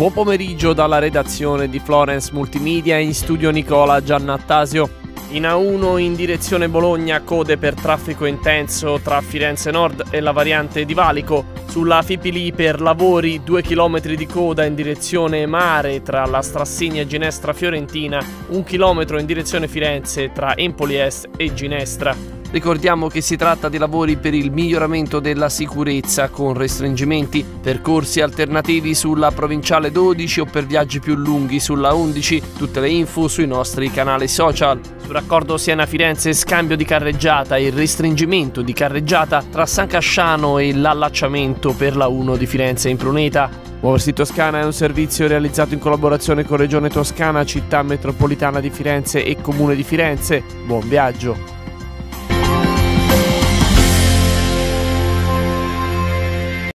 Buon pomeriggio dalla redazione di Florence Multimedia in studio Nicola Giannattasio. In A1 in direzione Bologna code per traffico intenso tra Firenze Nord e la variante di Valico. Sulla Fipili per lavori 2 km di coda in direzione mare tra la Strassegna e Ginestra Fiorentina, 1 km in direzione Firenze tra Empoli Est e Ginestra. Ricordiamo che si tratta di lavori per il miglioramento della sicurezza con restringimenti, percorsi alternativi sulla provinciale 12 o per viaggi più lunghi sulla 11. Tutte le info sui nostri canali social. Sul raccordo Siena-Firenze scambio di carreggiata e restringimento di carreggiata tra San Casciano e l'allacciamento per la 1 di Firenze in Pruneta. Muoversi Toscana è un servizio realizzato in collaborazione con Regione Toscana, Città Metropolitana di Firenze e Comune di Firenze. Buon viaggio!